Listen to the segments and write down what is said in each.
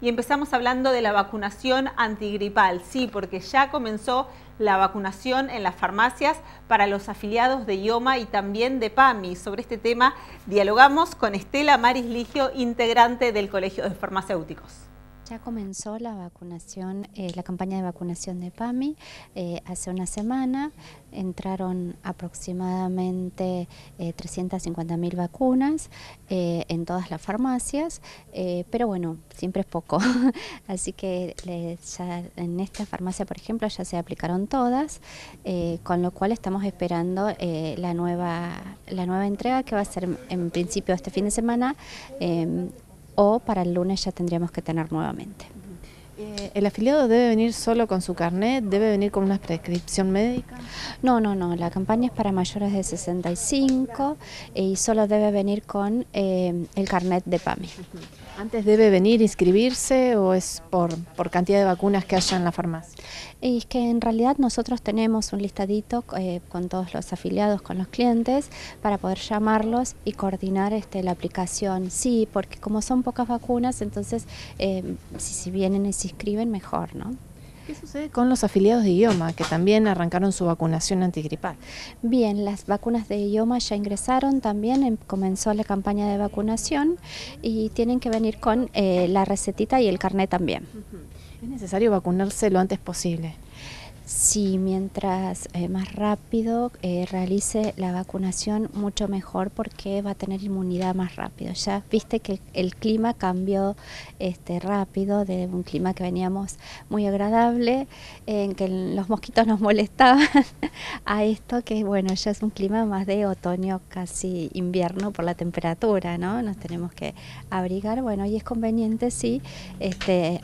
y empezamos hablando de la vacunación antigripal. Sí, porque ya comenzó la vacunación en las farmacias para los afiliados de IOMA y también de PAMI. Sobre este tema dialogamos con Estela Maris Ligio, integrante del Colegio de Farmacéuticos. Ya comenzó la vacunación, eh, la campaña de vacunación de PAMI eh, hace una semana. Entraron aproximadamente eh, 350.000 vacunas eh, en todas las farmacias, pero bueno, siempre es poco. Así que en esta farmacia, por ejemplo, ya se aplicaron todas, con lo cual estamos esperando la, nueva, la nueva entrega que va a ser en principio este fin de semana o para el lunes ya tendríamos que tener nuevamente. Eh, ¿El afiliado debe venir solo con su carnet? ¿Debe venir con una prescripción médica? No, no, no. La campaña es para mayores de 65 y solo debe venir con eh, el carnet de PAMI. ¿Antes debe venir, inscribirse o es por, por cantidad de vacunas que haya en la farmacia? Es que en realidad nosotros tenemos un listadito eh, con todos los afiliados, con los clientes, para poder llamarlos y coordinar este, la aplicación. Sí, porque como son pocas vacunas, entonces eh, si, si vienen y se inscriben, mejor, ¿no? ¿Qué sucede con los afiliados de IOMA que también arrancaron su vacunación antigripal? Bien, las vacunas de IOMA ya ingresaron también, em, comenzó la campaña de vacunación y tienen que venir con eh, la recetita y el carnet también. Es necesario vacunarse lo antes posible. Sí, mientras eh, más rápido eh, realice la vacunación, mucho mejor porque va a tener inmunidad más rápido. Ya viste que el clima cambió este, rápido de un clima que veníamos muy agradable, en que los mosquitos nos molestaban, a esto que bueno, ya es un clima más de otoño, casi invierno por la temperatura, ¿no? Nos tenemos que abrigar, bueno, y es conveniente sí este,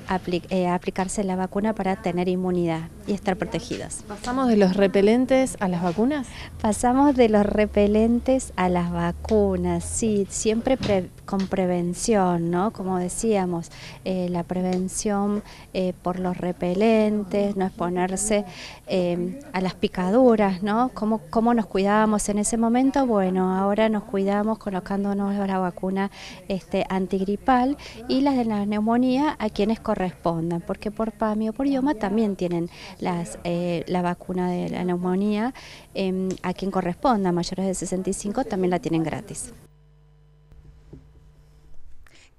eh, aplicarse la vacuna para tener inmunidad y estar protegido ¿Pasamos de los repelentes a las vacunas? Pasamos de los repelentes a las vacunas, sí, siempre con prevención, ¿no? Como decíamos, eh, la prevención eh, por los repelentes, no exponerse eh, a las picaduras, ¿no? ¿Cómo, ¿Cómo nos cuidábamos en ese momento? Bueno, ahora nos cuidamos colocándonos la vacuna este, antigripal y las de la neumonía a quienes correspondan, porque por PAMI o por IOMA también tienen las eh, la vacuna de la neumonía, em, a quien corresponda, mayores de 65, también la tienen gratis.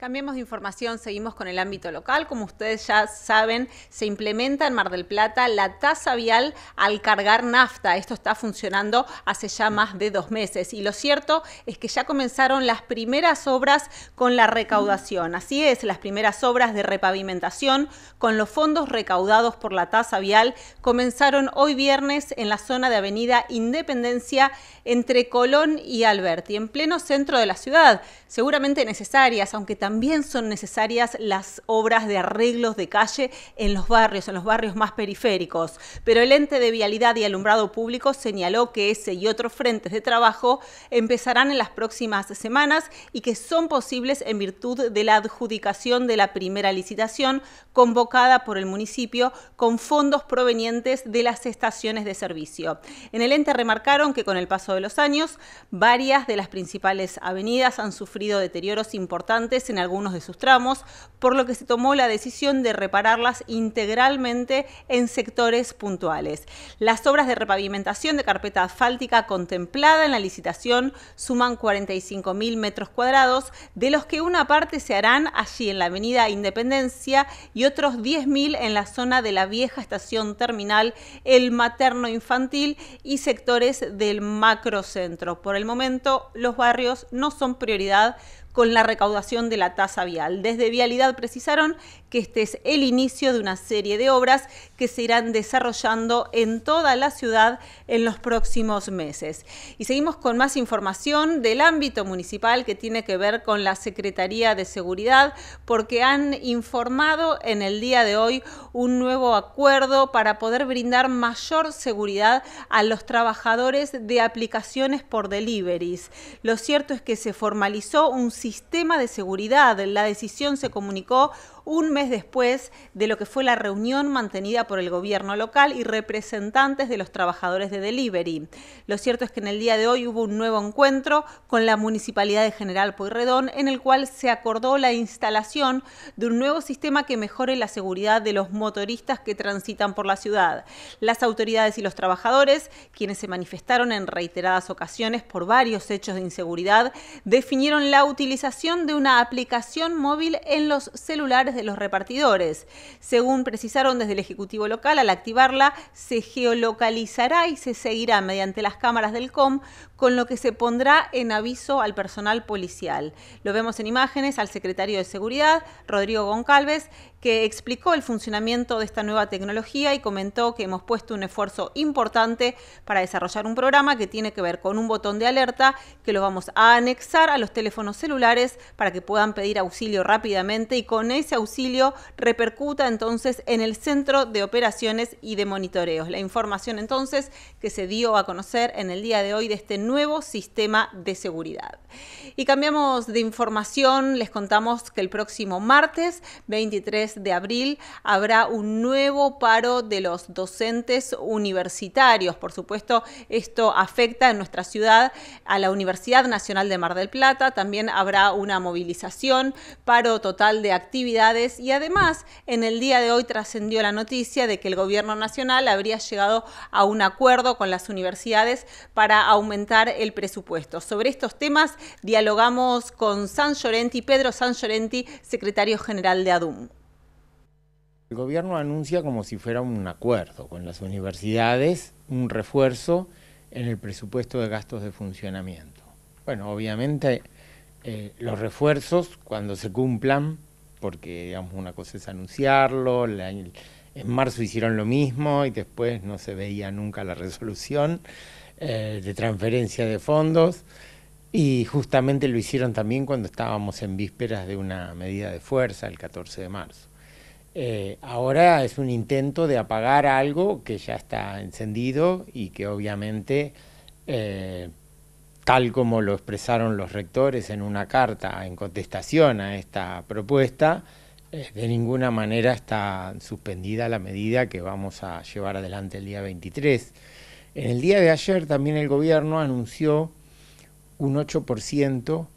Cambiemos de información, seguimos con el ámbito local. Como ustedes ya saben, se implementa en Mar del Plata la tasa vial al cargar nafta. Esto está funcionando hace ya más de dos meses. Y lo cierto es que ya comenzaron las primeras obras con la recaudación. Así es, las primeras obras de repavimentación con los fondos recaudados por la tasa vial comenzaron hoy viernes en la zona de Avenida Independencia entre Colón y Alberti, en pleno centro de la ciudad. Seguramente necesarias, aunque también también son necesarias las obras de arreglos de calle en los barrios, en los barrios más periféricos. Pero el ente de vialidad y alumbrado público señaló que ese y otros frentes de trabajo empezarán en las próximas semanas y que son posibles en virtud de la adjudicación de la primera licitación convocada por el municipio con fondos provenientes de las estaciones de servicio. En el ente remarcaron que con el paso de los años, varias de las principales avenidas han sufrido deterioros importantes en algunos de sus tramos, por lo que se tomó la decisión de repararlas integralmente en sectores puntuales. Las obras de repavimentación de carpeta asfáltica contemplada en la licitación suman 45.000 metros cuadrados, de los que una parte se harán allí en la avenida Independencia y otros 10.000 en la zona de la vieja estación terminal, el materno infantil y sectores del macrocentro. Por el momento, los barrios no son prioridad con la recaudación de la tasa vial. Desde Vialidad precisaron que este es el inicio de una serie de obras que se irán desarrollando en toda la ciudad en los próximos meses. Y seguimos con más información del ámbito municipal que tiene que ver con la Secretaría de Seguridad, porque han informado en el día de hoy un nuevo acuerdo para poder brindar mayor seguridad a los trabajadores de aplicaciones por deliveries. Lo cierto es que se formalizó un sistema de seguridad. La decisión se comunicó un mes después de lo que fue la reunión mantenida por el gobierno local y representantes de los trabajadores de delivery. Lo cierto es que en el día de hoy hubo un nuevo encuentro con la Municipalidad de General Pueyrredón en el cual se acordó la instalación de un nuevo sistema que mejore la seguridad de los motoristas que transitan por la ciudad. Las autoridades y los trabajadores, quienes se manifestaron en reiteradas ocasiones por varios hechos de inseguridad, definieron la de una aplicación móvil en los celulares de los repartidores. Según precisaron desde el Ejecutivo local, al activarla se geolocalizará y se seguirá mediante las cámaras del COM, con lo que se pondrá en aviso al personal policial. Lo vemos en imágenes al secretario de Seguridad, Rodrigo Goncalves, que explicó el funcionamiento de esta nueva tecnología y comentó que hemos puesto un esfuerzo importante para desarrollar un programa que tiene que ver con un botón de alerta que lo vamos a anexar a los teléfonos celulares para que puedan pedir auxilio rápidamente y con ese auxilio repercuta entonces en el centro de operaciones y de monitoreos. La información entonces que se dio a conocer en el día de hoy de este nuevo sistema de seguridad. Y cambiamos de información, les contamos que el próximo martes 23 de abril habrá un nuevo paro de los docentes universitarios. Por supuesto, esto afecta en nuestra ciudad a la Universidad Nacional de Mar del Plata. También habrá una movilización, paro total de actividades y además en el día de hoy trascendió la noticia de que el gobierno nacional habría llegado a un acuerdo con las universidades para aumentar el presupuesto. Sobre estos temas dialogamos con San Llorenti, Pedro San Llorenti, secretario general de ADUM. El gobierno anuncia como si fuera un acuerdo con las universidades, un refuerzo en el presupuesto de gastos de funcionamiento. Bueno, obviamente eh, los refuerzos cuando se cumplan, porque digamos una cosa es anunciarlo, en marzo hicieron lo mismo y después no se veía nunca la resolución eh, de transferencia de fondos y justamente lo hicieron también cuando estábamos en vísperas de una medida de fuerza el 14 de marzo. Eh, ahora es un intento de apagar algo que ya está encendido y que obviamente, eh, tal como lo expresaron los rectores en una carta en contestación a esta propuesta, eh, de ninguna manera está suspendida la medida que vamos a llevar adelante el día 23. En el día de ayer también el gobierno anunció un 8%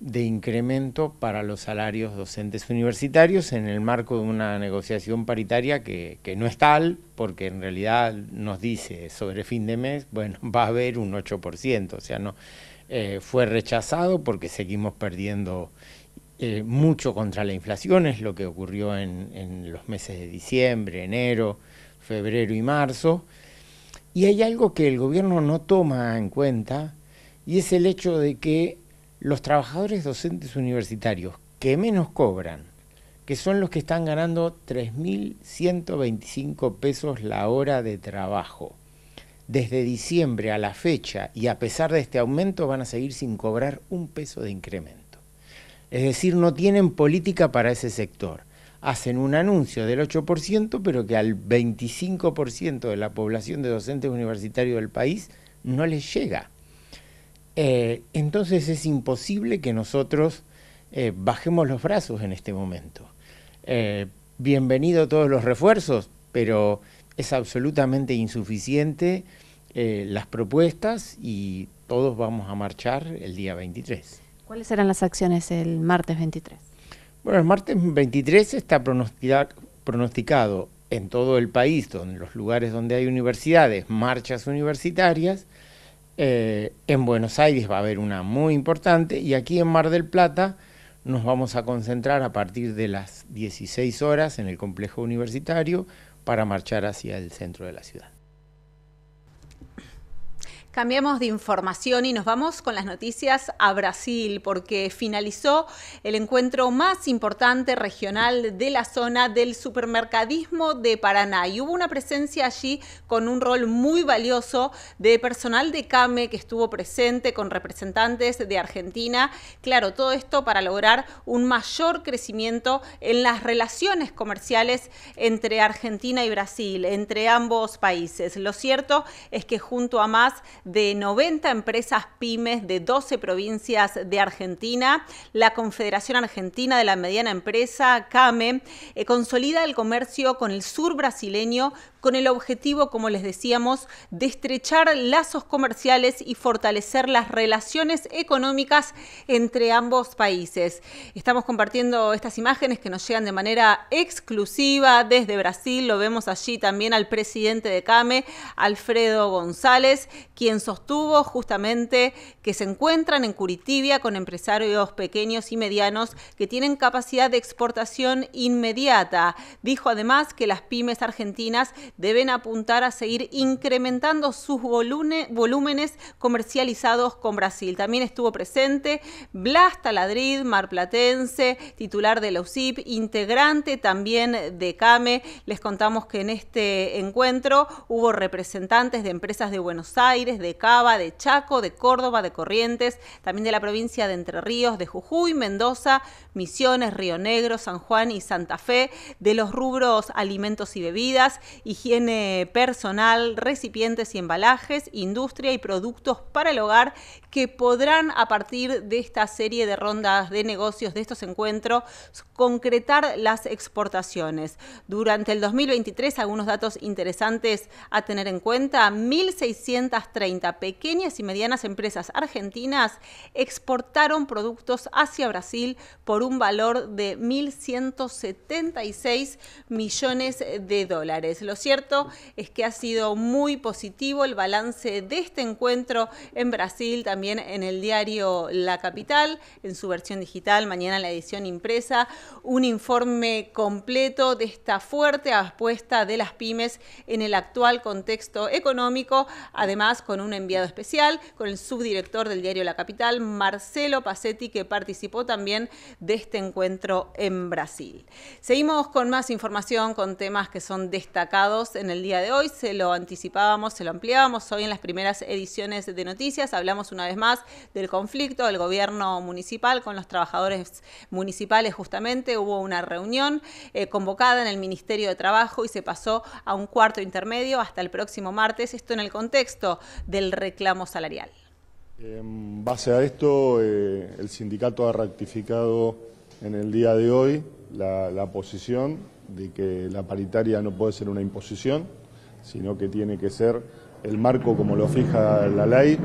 de incremento para los salarios docentes universitarios en el marco de una negociación paritaria que, no es tal, porque en realidad nos dice sobre fin de mes, bueno, va a haber un 8%, o sea, no eh, fue rechazado porque seguimos perdiendo eh, mucho contra la inflación, es lo que ocurrió en, en los meses de diciembre, enero, febrero y marzo. Y hay algo que el gobierno no toma en cuenta, y es el hecho de que los trabajadores docentes universitarios que menos cobran, que son los que están ganando 3.125 pesos la hora de trabajo, desde diciembre a la fecha y a pesar de este aumento van a seguir sin cobrar un peso de incremento. Es decir, no tienen política para ese sector. Hacen un anuncio del 8%, pero que al 25% de la población de docentes universitarios del país no les llega. Eh, entonces es imposible que nosotros eh, bajemos los brazos en este momento. Eh, bienvenido todos los refuerzos, pero es absolutamente insuficiente las propuestas y todos vamos a marchar el día 23. ¿Cuáles serán las acciones el martes 23? Bueno, el martes 23 está pronosticado en todo el país, en los lugares donde hay universidades, marchas universitarias, eh, en Buenos Aires va a haber una muy importante y aquí en Mar del Plata nos vamos a concentrar a partir de las 16 horas en el complejo universitario para marchar hacia el centro de la ciudad. Cambiamos de información y nos vamos con las noticias a Brasil, porque finalizó el encuentro más importante regional de la zona del supermercadismo de Paraná. Y hubo una presencia allí con un rol muy valioso de personal de CAME que estuvo presente con representantes de Argentina. Claro, todo esto para lograr un mayor crecimiento en las relaciones comerciales entre Argentina y Brasil, entre ambos países. Lo cierto es que junto a más de 90 empresas pymes de 12 provincias de Argentina. La Confederación Argentina de la Mediana Empresa, CAME, eh, consolida el comercio con el sur brasileño con el objetivo, como les decíamos, de estrechar lazos comerciales y fortalecer las relaciones económicas entre ambos países. Estamos compartiendo estas imágenes que nos llegan de manera exclusiva desde Brasil. Lo vemos allí también al presidente de CAME, Alfredo González, quien sostuvo justamente que se encuentran en Curitibia con empresarios pequeños y medianos que tienen capacidad de exportación inmediata. Dijo además que las pymes argentinas deben apuntar a seguir incrementando sus volúmenes comercializados con Brasil. También estuvo presente Blas Taladrid, marplatense, titular de la UCIP, integrante también de CAME. Les contamos que en este encuentro hubo representantes de empresas de Buenos Aires, de Cava, de Chaco, de Córdoba, de Corrientes, también de la provincia de Entre Ríos, de Jujuy, Mendoza, Misiones, Río Negro, San Juan y Santa Fe, de los rubros alimentos y bebidas, higiene personal, recipientes y embalajes, industria y productos para el hogar que podrán a partir de esta serie de rondas de negocios, de estos encuentros, concretar las exportaciones. Durante el 2023, algunos datos interesantes a tener en cuenta, 1.630 pequeñas y medianas empresas argentinas exportaron productos hacia Brasil por un valor de 1.176 millones de dólares. Es que ha sido muy positivo el balance de este encuentro en Brasil, también en el diario La Capital, en su versión digital, mañana la edición impresa, un informe completo de esta fuerte apuesta de las pymes en el actual contexto económico, además con un enviado especial, con el subdirector del diario La Capital, Marcelo Pacetti, que participó también de este encuentro en Brasil. Seguimos con más información, con temas que son destacados en el día de hoy. Se lo anticipábamos, se lo ampliábamos hoy en las primeras ediciones de noticias. Hablamos una vez más del conflicto del gobierno municipal con los trabajadores municipales. Justamente hubo una reunión eh, convocada en el Ministerio de Trabajo y se pasó a un cuarto intermedio hasta el próximo martes. Esto en el contexto del reclamo salarial. En base a esto, eh, el sindicato ha ratificado en el día de hoy la, posición de que la paritaria no puede ser una imposición, sino que tiene que ser el marco como lo fija la ley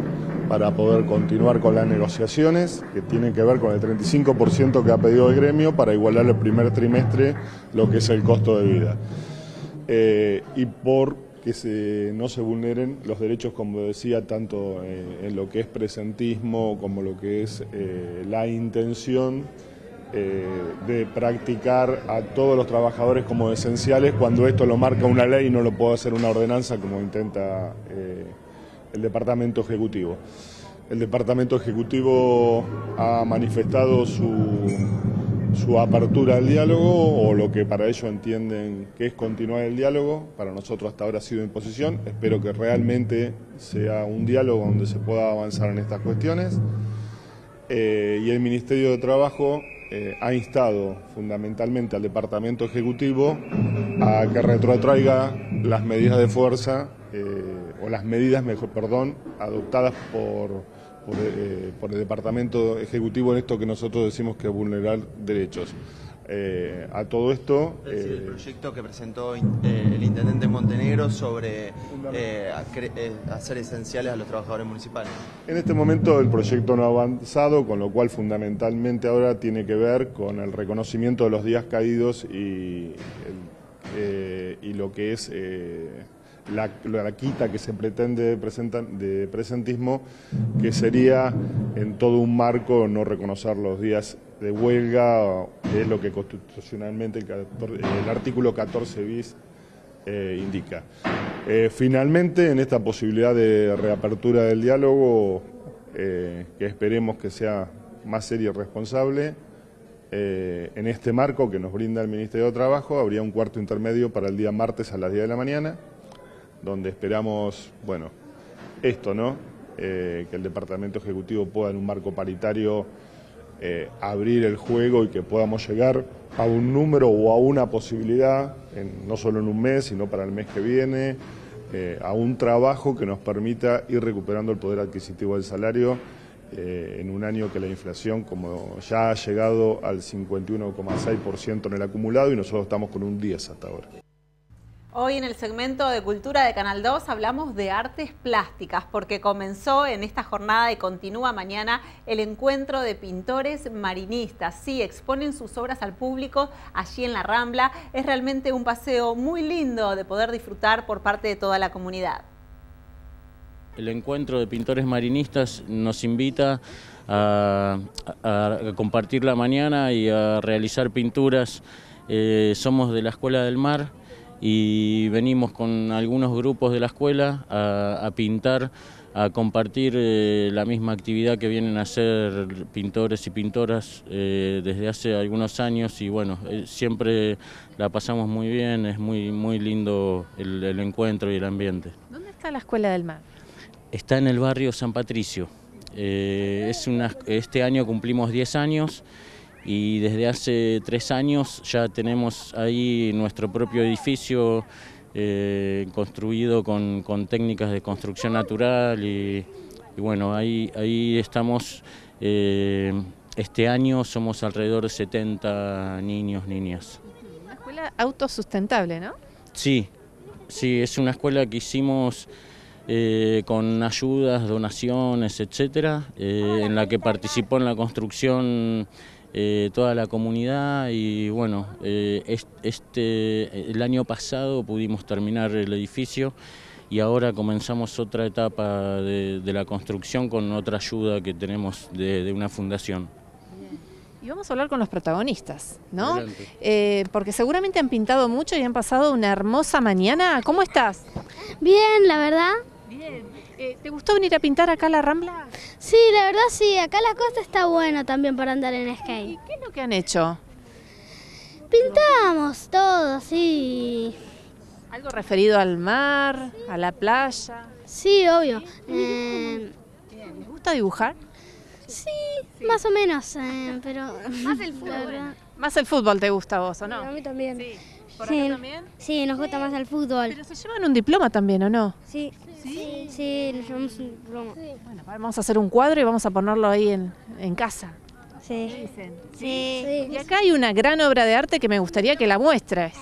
para poder continuar con las negociaciones que tienen que ver con el 35% que ha pedido el gremio para igualar el primer trimestre lo que es el costo de vida. Eh, y por que no se vulneren los derechos, como decía, tanto eh, en lo que es presentismo como lo que es eh, la intención eh, de practicar a todos los trabajadores como esenciales cuando esto lo marca una ley y no lo puede hacer una ordenanza como intenta el Departamento Ejecutivo. El Departamento Ejecutivo ha manifestado su su apertura al diálogo o lo que para ellos entienden que es continuar el diálogo. Para nosotros hasta ahora ha sido imposición. Espero que realmente sea un diálogo donde se pueda avanzar en estas cuestiones. Eh, y el Ministerio de Trabajo eh, ha instado fundamentalmente al Departamento Ejecutivo a que retrotraiga las medidas de fuerza eh, o las medidas, mejor, perdón, adoptadas por eh, por, el Departamento Ejecutivo en esto que nosotros decimos que es vulnerar derechos. Eh, a todo esto... el eh, proyecto que presentó el intendente Montenegro sobre hacer esenciales a los trabajadores municipales. En este momento el proyecto no ha avanzado, con lo cual fundamentalmente ahora tiene que ver con el reconocimiento de los días caídos y, y lo que es la, quita que se pretende de presentismo, que sería en todo un marco no reconocer los días de huelga, es lo que constitucionalmente el, artículo 14 bis eh, indica. Eh, finalmente, en esta posibilidad de reapertura del diálogo, eh, que esperemos que sea más serio y responsable, en este marco que nos brinda el Ministerio de Trabajo, habría un cuarto intermedio para el día martes a las 10 de la mañana donde esperamos, bueno, esto, ¿no? Que el Departamento Ejecutivo pueda en un marco paritario eh, abrir el juego y que podamos llegar a un número o a una posibilidad, no solo en un mes, sino para el mes que viene, eh, a un trabajo que nos permita ir recuperando el poder adquisitivo del salario eh, en un año que la inflación como ya ha llegado al 51,6% en el acumulado y nosotros estamos con un 10 hasta ahora. Hoy en el segmento de Cultura de Canal 2 hablamos de artes plásticas porque comenzó en esta jornada y continúa mañana el encuentro de pintores marinistas. Sí, exponen sus obras al público allí en la Rambla. Es realmente un paseo muy lindo de poder disfrutar por parte de toda la comunidad. El encuentro de pintores marinistas nos invita a, compartir la mañana y a realizar pinturas. Eh, somos de la Escuela del Mar y venimos con algunos grupos de la escuela a, pintar, a compartir eh, la misma actividad que vienen a hacer pintores y pintoras eh, desde hace algunos años y bueno, eh, siempre la pasamos muy bien, es muy, muy lindo el, encuentro y el ambiente. ¿Dónde está la Escuela del Mar? Está en el barrio San Patricio. es una, este año cumplimos 10 años y desde hace tres años ya tenemos ahí nuestro propio edificio eh, construido con, técnicas de construcción natural y, bueno, ahí, ahí estamos, eh, este año somos alrededor de 70 niños, niñas. Una escuela autosustentable, ¿no? Sí, sí, es una escuela que hicimos... Eh, con ayudas, donaciones, etcétera, en la que participó en la construcción eh, toda la comunidad y bueno, eh, este, el año pasado pudimos terminar el edificio y ahora comenzamos otra etapa de, la construcción con otra ayuda que tenemos de, una fundación. Y vamos a hablar con los protagonistas, ¿no? Eh, porque seguramente han pintado mucho y han pasado una hermosa mañana. ¿Cómo estás? Bien, la verdad. Bien. Eh, ¿Te gustó venir a pintar acá a la Rambla? Sí, la verdad sí, acá la costa está buena también para andar en skate. ¿Y qué es lo que han hecho? Pintamos todo, sí. ¿Algo referido al mar, a la playa? Sí, obvio. Eh, ¿Les gusta dibujar? Sí, más o menos, eh, pero... Más el fútbol. Más el fútbol te gusta a vos, ¿o no? a mí también. Sí. ¿Por sí, también? Sí, nos gusta más el fútbol. Pero se llevan un diploma también, ¿o no? Sí. ¿Sí? Sí, nos llevamos un diploma. Bueno, vamos a hacer un cuadro y vamos a ponerlo ahí en, casa. Sí. Sí. Y acá hay una gran obra de arte que me gustaría que la muestres.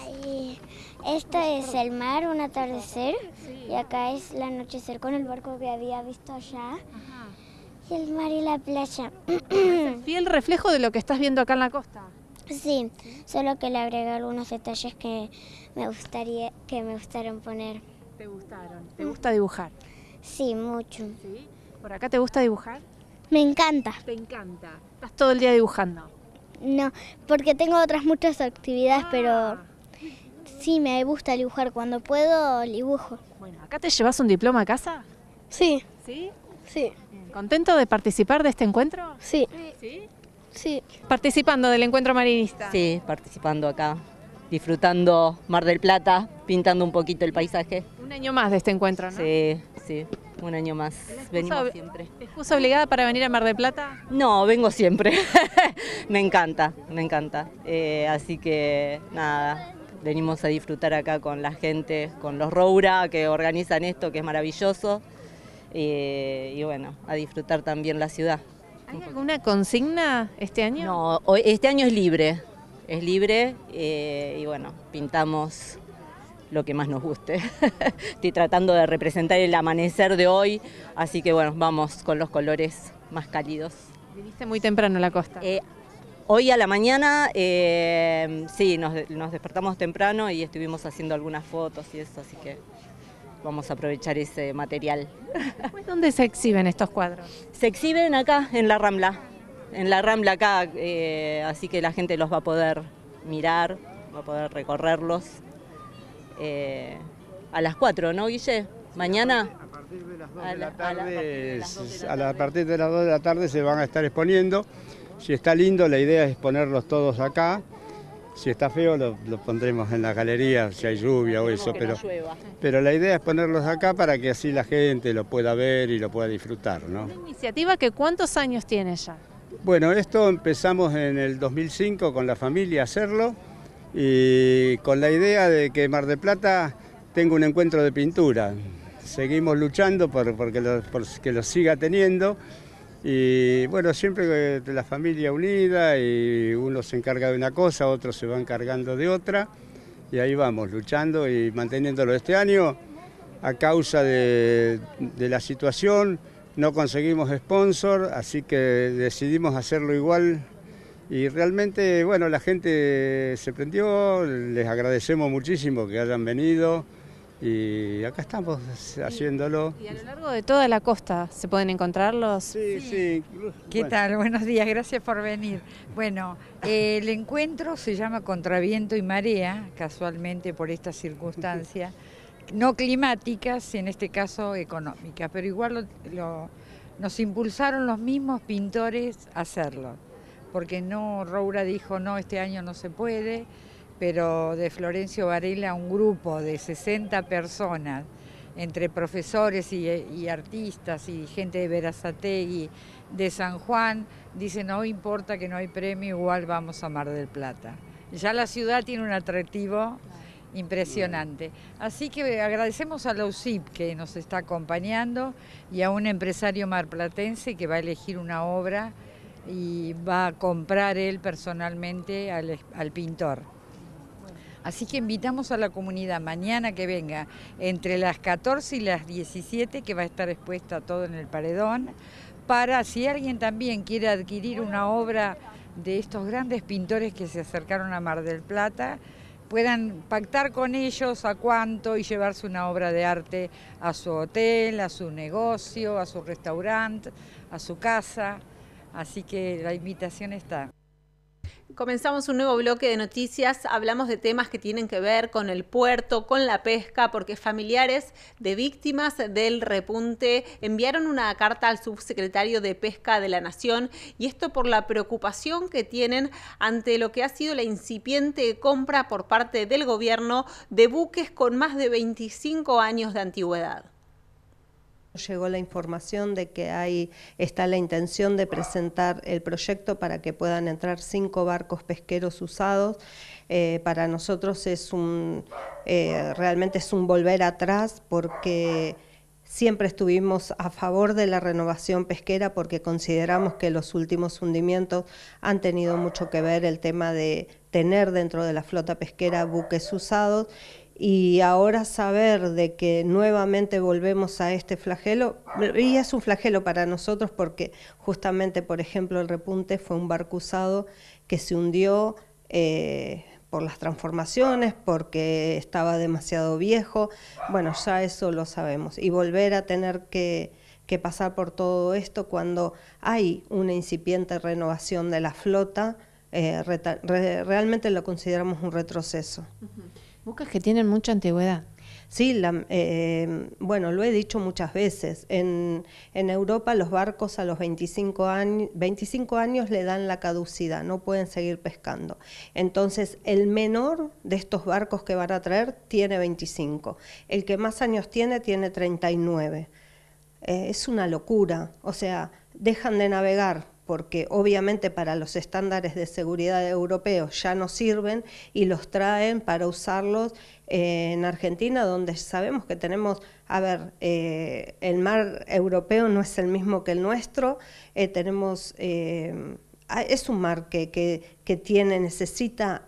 Esto es el mar, un atardecer, y acá es el anochecer con el barco que había visto allá, y el mar y la playa. ¿Es fiel reflejo de lo que estás viendo acá en la costa? Sí, solo que le agregué algunos detalles que me gustaría que me gustaron poner. ¿Te gustaron? ¿Te gusta dibujar? Sí, mucho. ¿Sí? ¿Por acá te gusta dibujar? Me encanta. ¿Te encanta? ¿Estás todo el día dibujando? No, porque tengo otras muchas actividades, pero ah. sí, me gusta dibujar. Cuando puedo, dibujo. Bueno, ¿acá te llevas un diploma a casa? Sí. ¿Sí? Sí. ¿Contento de participar de este encuentro? Sí. ¿Sí? Sí. ¿Participando del encuentro marinista? Sí, participando acá, disfrutando Mar del Plata, pintando un poquito el paisaje. Un año más de este encuentro, ¿no? Sí, sí, un año más. Venimos siempre. ¿Excusa obligada para venir a Mar del Plata? No, vengo siempre. me encanta, me encanta. Eh, así que nada, venimos a disfrutar acá con la gente, con los Roura que organizan esto, que es maravilloso. Eh, y bueno, a disfrutar también la ciudad. ¿Hay alguna consigna este año? No, este año es libre, es libre eh, y bueno, pintamos lo que más nos guste. Estoy tratando de representar el amanecer de hoy, así que bueno, vamos con los colores más cálidos. ¿Viniste muy temprano a la costa? Eh, hoy a la mañana, eh, sí, nos, nos despertamos temprano y estuvimos haciendo algunas fotos y eso, así que vamos a aprovechar ese material. ¿Dónde se exhiben estos cuadros? Se exhiben acá, en la Rambla, en la Rambla acá, eh, así que la gente los va a poder mirar, va a poder recorrerlos. Eh, a las 4, ¿no, Guille? Mañana. A partir de las 2 de la tarde, a partir de las 2 de la tarde se van a estar exponiendo. Si está lindo, la idea es ponerlos todos acá si está feo lo, pondremos en la galería, si hay lluvia o eso, pero, pero la idea es ponerlos acá para que así la gente lo pueda ver y lo pueda disfrutar. ¿no? ¿Una iniciativa que cuántos años tiene ya? Bueno, esto empezamos en el 2005 con la familia a hacerlo y con la idea de que Mar de Plata tenga un encuentro de pintura. Seguimos luchando por, porque lo, que lo siga teniendo y bueno, siempre la familia unida y uno se encarga de una cosa, otro se va encargando de otra y ahí vamos, luchando y manteniéndolo este año a causa de, de la situación. No conseguimos sponsor, así que decidimos hacerlo igual y realmente, bueno, la gente se prendió, les agradecemos muchísimo que hayan venido y acá estamos haciéndolo. ¿Y a lo largo de toda la costa se pueden encontrarlos? Sí, sí. ¿Qué tal? Buenos días, gracias por venir. Bueno, el encuentro se llama Contraviento y Marea, casualmente por esta circunstancia, no climáticas, en este caso económicas, pero igual nos impulsaron los mismos pintores a hacerlo porque no, Roura dijo no, este año no se puede, pero de Florencio Varela un grupo de 60 personas, entre profesores y, artistas y gente de Verazategui, de San Juan, dice no importa que no hay premio, igual vamos a Mar del Plata. Ya la ciudad tiene un atractivo impresionante. Así que agradecemos a la UCIP que nos está acompañando y a un empresario marplatense que va a elegir una obra y va a comprar él personalmente al, pintor. Así que invitamos a la comunidad mañana que venga entre las 14 y las 17, que va a estar expuesta todo en el paredón, para si alguien también quiere adquirir una obra de estos grandes pintores que se acercaron a Mar del Plata, puedan pactar con ellos a cuánto y llevarse una obra de arte a su hotel, a su negocio, a su restaurante, a su casa. Así que la invitación está. Comenzamos un nuevo bloque de noticias. Hablamos de temas que tienen que ver con el puerto, con la pesca, porque familiares de víctimas del repunte enviaron una carta al subsecretario de Pesca de la Nación y esto por la preocupación que tienen ante lo que ha sido la incipiente compra por parte del gobierno de buques con más de 25 años de antigüedad. Llegó la información de que hay, está la intención de presentar el proyecto para que puedan entrar cinco barcos pesqueros usados. Eh, para nosotros es un, eh, realmente es un volver atrás porque siempre estuvimos a favor de la renovación pesquera porque consideramos que los últimos hundimientos han tenido mucho que ver el tema de tener dentro de la flota pesquera buques usados y ahora saber de que nuevamente volvemos a este flagelo, y es un flagelo para nosotros porque justamente, por ejemplo, el repunte fue un barco usado que se hundió eh, por las transformaciones, porque estaba demasiado viejo, bueno, ya eso lo sabemos, y volver a tener que, pasar por todo esto cuando hay una incipiente renovación de la flota, eh, realmente lo consideramos un retroceso. Buques que tienen mucha antigüedad. Sí, eh, bueno, lo he dicho muchas veces. En, Europa los barcos a los 25 años, 25 años le dan la caducidad, no pueden seguir pescando. Entonces, el menor de estos barcos que van a traer tiene 25. El que más años tiene tiene 39. Eh, es una locura. O sea, dejan de navegar porque obviamente para los estándares de seguridad europeos ya no sirven y los traen para usarlos eh, en Argentina, donde sabemos que tenemos, a ver, eh, el mar europeo no es el mismo que el nuestro, eh, tenemos, es un mar que, que tiene, necesita,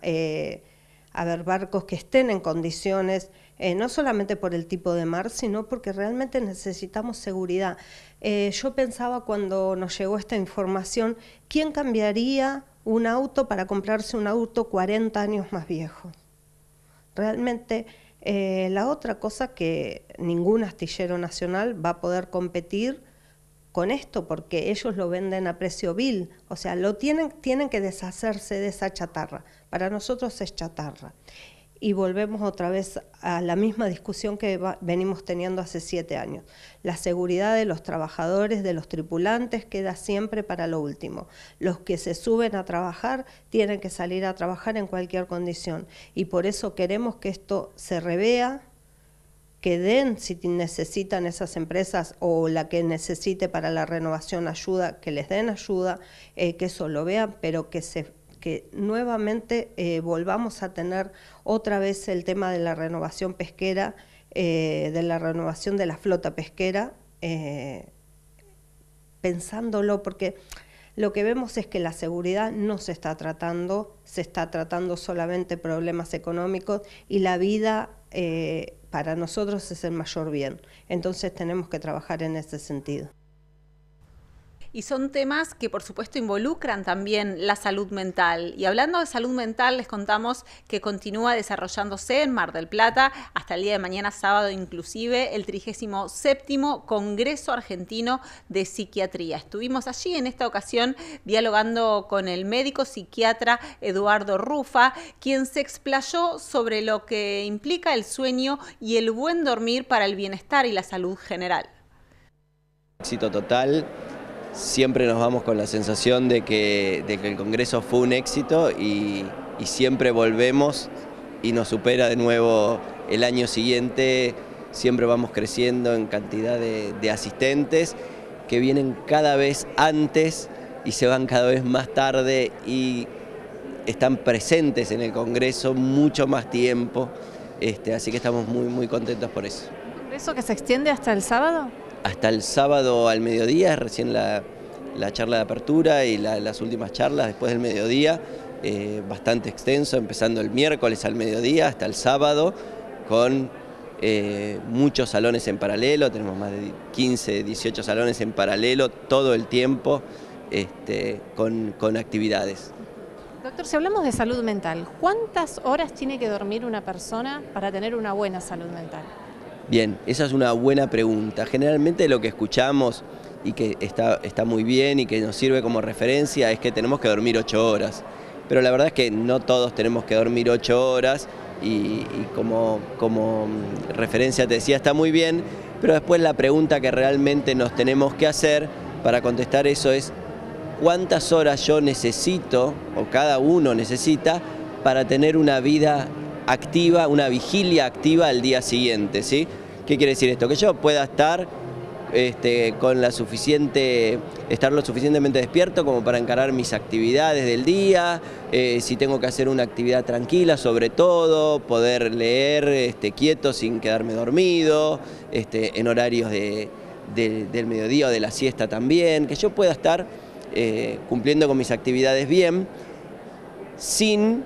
a barcos que estén en condiciones eh, no solamente por el tipo de mar, sino porque realmente necesitamos seguridad. Eh, yo pensaba cuando nos llegó esta información, ¿quién cambiaría un auto para comprarse un auto 40 años más viejo? Realmente eh, la otra cosa que ningún astillero nacional va a poder competir con esto porque ellos lo venden a precio vil, o sea, lo tienen, tienen que deshacerse de esa chatarra. Para nosotros es chatarra y volvemos otra vez a la misma discusión que venimos teniendo hace siete años. La seguridad de los trabajadores, de los tripulantes, queda siempre para lo último. Los que se suben a trabajar tienen que salir a trabajar en cualquier condición y por eso queremos que esto se revea, que den si necesitan esas empresas o la que necesite para la renovación ayuda, que les den ayuda, eh, que eso lo vean, pero que se que nuevamente eh, volvamos a tener otra vez el tema de la renovación pesquera, eh, de la renovación de la flota pesquera, eh, pensándolo, porque lo que vemos es que la seguridad no se está tratando, se está tratando solamente problemas económicos y la vida para nosotros es el mayor bien. Entonces tenemos que trabajar en ese sentido y son temas que por supuesto involucran también la salud mental. Y hablando de salud mental, les contamos que continúa desarrollándose en Mar del Plata hasta el día de mañana sábado inclusive el 37 Congreso Argentino de Psiquiatría. Estuvimos allí en esta ocasión dialogando con el médico psiquiatra Eduardo Rufa, quien se explayó sobre lo que implica el sueño y el buen dormir para el bienestar y la salud general. Éxito total siempre nos vamos con la sensación de que, el Congreso fue un éxito y, siempre volvemos y nos supera de nuevo el año siguiente, siempre vamos creciendo en cantidad de, asistentes que vienen cada vez antes y se van cada vez más tarde y están presentes en el Congreso mucho más tiempo, este, así que estamos muy, muy contentos por eso. ¿Eso que se extiende hasta el sábado? Hasta el sábado al mediodía, recién la, charla de apertura y las últimas charlas después del mediodía, eh, bastante extenso, empezando el miércoles al mediodía hasta el sábado, con eh, muchos salones en paralelo, tenemos más de 15, 18 salones en paralelo todo el tiempo este, con, con actividades. Doctor, si hablamos de salud mental, ¿cuántas horas tiene que dormir una persona para tener una buena salud mental? Bien, esa es una buena pregunta. Generalmente lo que escuchamos y que está, está muy bien y que nos sirve como referencia es que tenemos que dormir ocho horas. Pero la verdad es que no todos tenemos que dormir ocho horas y, como, como referencia te decía está muy bien, pero después la pregunta que realmente nos tenemos que hacer para contestar eso es cuántas horas yo necesito o cada uno necesita para tener una vida activa, una vigilia activa al día siguiente, ¿sí? ¿Qué quiere decir esto? Que yo pueda estar este, con la suficiente, estar lo suficientemente despierto como para encarar mis actividades del día, eh, si tengo que hacer una actividad tranquila sobre todo, poder leer este, quieto sin quedarme dormido, este, en horarios del mediodía o de la siesta también, que yo pueda estar eh, cumpliendo con mis actividades bien, sin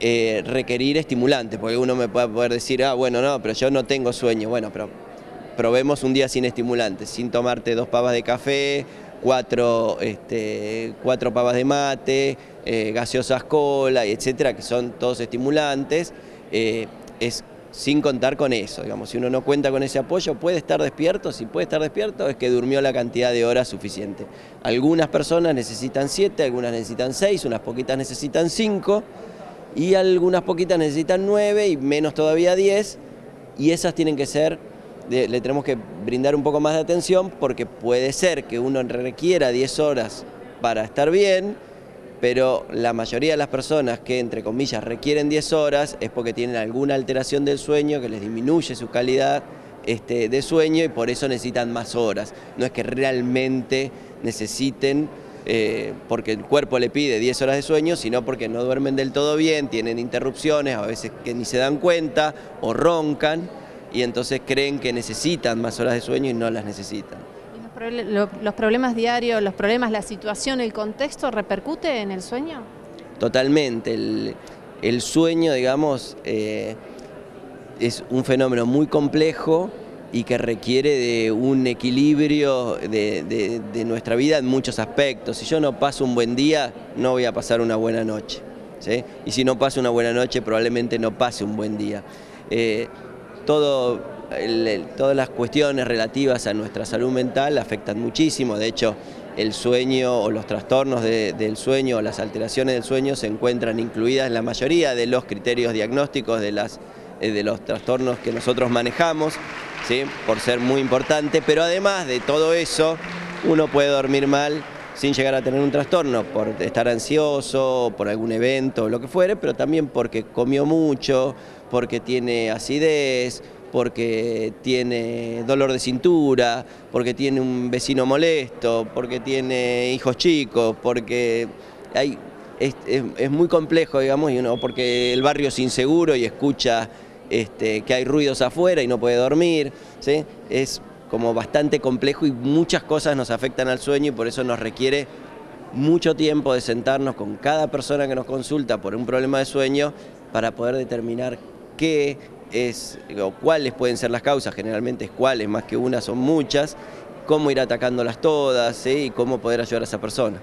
eh, requerir estimulantes, porque uno me puede poder decir, ah, bueno, no, pero yo no tengo sueño. Bueno, pero probemos un día sin estimulantes, sin tomarte dos pavas de café, cuatro, este, cuatro pavas de mate, eh, gaseosas cola, etcétera, que son todos estimulantes. Eh, es sin contar con eso, digamos, si uno no cuenta con ese apoyo, puede estar despierto, si puede estar despierto es que durmió la cantidad de horas suficiente. Algunas personas necesitan siete, algunas necesitan seis, unas poquitas necesitan cinco, y algunas poquitas necesitan 9 y menos todavía 10 y esas tienen que ser, le tenemos que brindar un poco más de atención porque puede ser que uno requiera 10 horas para estar bien, pero la mayoría de las personas que entre comillas requieren 10 horas es porque tienen alguna alteración del sueño que les disminuye su calidad este, de sueño y por eso necesitan más horas. No es que realmente necesiten eh, porque el cuerpo le pide 10 horas de sueño, sino porque no duermen del todo bien, tienen interrupciones, a veces que ni se dan cuenta o roncan y entonces creen que necesitan más horas de sueño y no las necesitan. los, problemas diarios, los problemas, la situación, el contexto, repercute en el sueño? Totalmente. El, sueño, digamos, eh, es un fenómeno muy complejo y que requiere de un equilibrio de, nuestra vida en muchos aspectos. Si yo no paso un buen día, no voy a pasar una buena noche. Y si no paso una buena noche, probablemente no pase un buen día. Eh, todo, todas las cuestiones relativas a nuestra salud mental afectan muchísimo. De hecho, el sueño o los trastornos del sueño o las alteraciones del sueño se encuentran incluidas en la mayoría de los criterios diagnósticos de, eh, de los trastornos que nosotros manejamos por ser muy importante, pero además de todo eso, uno puede dormir mal sin llegar a tener un trastorno, por estar ansioso, por algún evento, lo que fuere, pero también porque comió mucho, porque tiene acidez, porque tiene dolor de cintura, porque tiene un vecino molesto, porque tiene hijos chicos, porque hay es, muy complejo, digamos, y uno, porque el barrio es inseguro y escucha este, que hay ruidos afuera y no puede dormir, es como bastante complejo y muchas cosas nos afectan al sueño y por eso nos requiere mucho tiempo de sentarnos con cada persona que nos consulta por un problema de sueño para poder determinar qué es o cuáles pueden ser las causas, generalmente es cuáles, más que una son muchas, cómo ir atacándolas todas y cómo poder ayudar a esa persona.